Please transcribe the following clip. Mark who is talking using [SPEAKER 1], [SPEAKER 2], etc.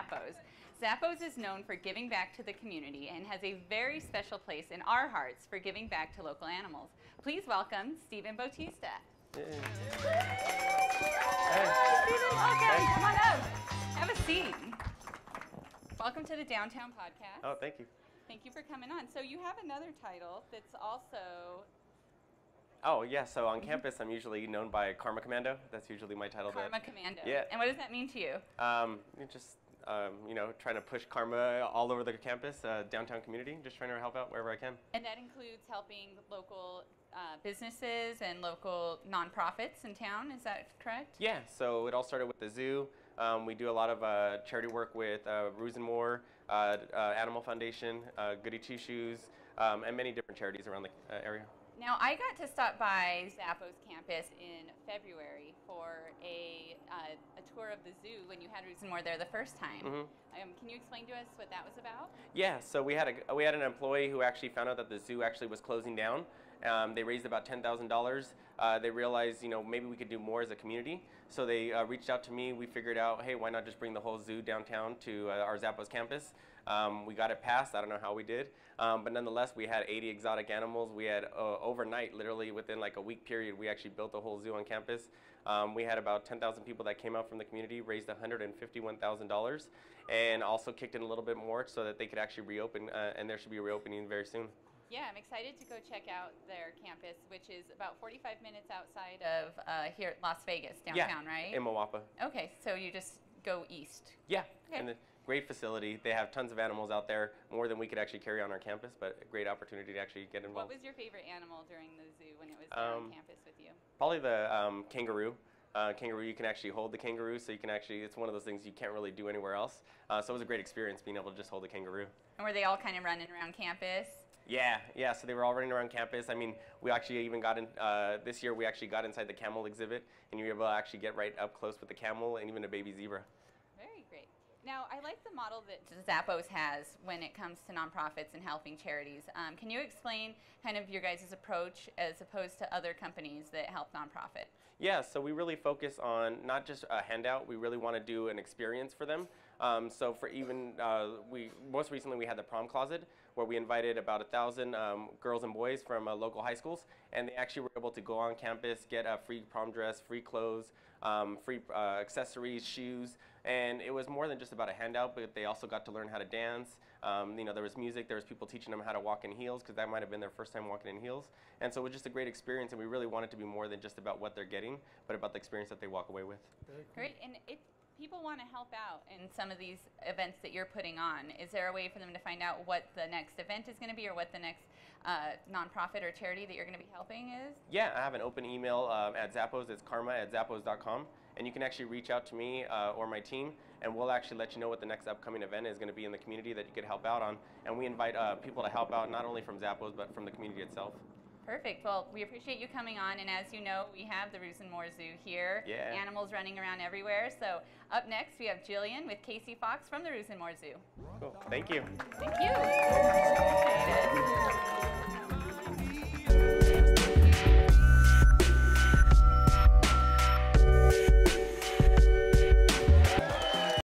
[SPEAKER 1] Zappos. Zappos is known for giving back to the community and has a very special place in our hearts for giving back to local animals. Please welcome Steven Bautista.
[SPEAKER 2] Hey.
[SPEAKER 1] Steven, welcome. Come on up. Have a seat. Welcome to the Downtown Podcast.
[SPEAKER 2] Oh, thank you.
[SPEAKER 1] Thank you for coming on. So you have another title that's also
[SPEAKER 2] Oh, yeah. So on campus, I'm usually known by Karma Commando. That's usually my title.
[SPEAKER 1] Karma Commando.
[SPEAKER 2] Yeah.
[SPEAKER 1] And what does that mean to you?
[SPEAKER 2] Um, you just um, you know, trying to push karma all over the campus, uh, downtown community. Just trying to help out wherever I can.
[SPEAKER 1] And that includes helping local uh, businesses and local nonprofits in town. Is that correct?
[SPEAKER 2] Yeah. So it all started with the zoo. Um, we do a lot of uh, charity work with uh, Roos-N-More, uh, uh, Animal Foundation, uh, Goody Two Shoes, um, and many different charities around the uh, area.
[SPEAKER 1] Now, I got to stop by Zappos campus in February for a, uh, a tour of the zoo when you had Roos-N-More there the first time.
[SPEAKER 2] Mhm.
[SPEAKER 1] Um, can you explain to us what that was about?
[SPEAKER 2] Yeah, so we had a we had an employee who actually found out that the zoo actually was closing down. Um, they raised about ten thousand uh, dollars. They realized, you know, maybe we could do more as a community. So they uh, reached out to me. We figured out, hey, why not just bring the whole zoo downtown to uh, our Zappos campus? Um, we got it passed. I don't know how we did, um, but nonetheless, we had 80 exotic animals. We had uh, overnight, literally within like a week period, we actually built a whole zoo on campus. Um, we had about 10,000 people that came out from the community, raised $151,000, and also kicked in a little bit more so that they could actually reopen, uh, and there should be a reopening very soon.
[SPEAKER 1] Yeah, I'm excited to go check out their campus, which is about 45 minutes outside of uh, here at Las Vegas, downtown, right?
[SPEAKER 2] In Moapa.
[SPEAKER 1] Okay, so you just go east.
[SPEAKER 2] Yeah,
[SPEAKER 1] Okay.
[SPEAKER 2] and the great facility. They have tons of animals out there, more than we could actually carry on our campus, but a great opportunity to actually get involved.
[SPEAKER 1] What was your favorite animal during the zoo when it was there on
[SPEAKER 2] Um,
[SPEAKER 1] campus with you?
[SPEAKER 2] Probably the um, kangaroo. Uh, kangaroo, you can actually hold the kangaroo, so you can actually, it's one of those things you can't really do anywhere else. Uh, so it was a great experience being able to just hold a kangaroo.
[SPEAKER 1] And were they all kind of running around campus?
[SPEAKER 2] Yeah, yeah, so they were all running around campus. I mean, we actually even got in, uh, this year we actually got inside the camel exhibit, and you were able to actually get right up close with the camel and even a baby zebra.
[SPEAKER 1] Very great. Now, I like the model that Zappos has when it comes to nonprofits and helping charities. Um, can you explain kind of your guys' approach as opposed to other companies that help nonprofit?
[SPEAKER 2] Yeah, so we really focus on not just a handout. We really want to do an experience for them. Um, so for even uh, we most recently we had the prom closet where we invited about a thousand um, girls and boys from uh, local high schools, and they actually were able to go on campus, get a free prom dress, free clothes, um, free uh, accessories, shoes, and it was more than just about a handout. But they also got to learn how to dance. Um, you know, there was music. There was people teaching them how to walk in heels because that might have been their first time walking in heels. And so it was just a great experience, and we really wanted to be more than just about what they're getting, but about the experience that they walk away with.
[SPEAKER 1] Great. And if people want to help out in some of these events that you're putting on, is there a way for them to find out what the next event is going to be or what the next uh, nonprofit or charity that you're going to be helping is?
[SPEAKER 2] Yeah, I have an open email um, at Zappos. It's karma at zappos.com. And you can actually reach out to me uh, or my team, and we'll actually let you know what the next upcoming event is going to be in the community that you could help out on. And we invite uh, people to help out not only from Zappos, but from the community itself.
[SPEAKER 1] Perfect. Well, we appreciate you coming on. And as you know, we have the Roos-N-More Zoo here.
[SPEAKER 2] Yeah.
[SPEAKER 1] Animals running around everywhere. So up next, we have Jillian with Casey Fox from the Roos-N-More Zoo.
[SPEAKER 2] Cool. Thank you.
[SPEAKER 1] Thank you.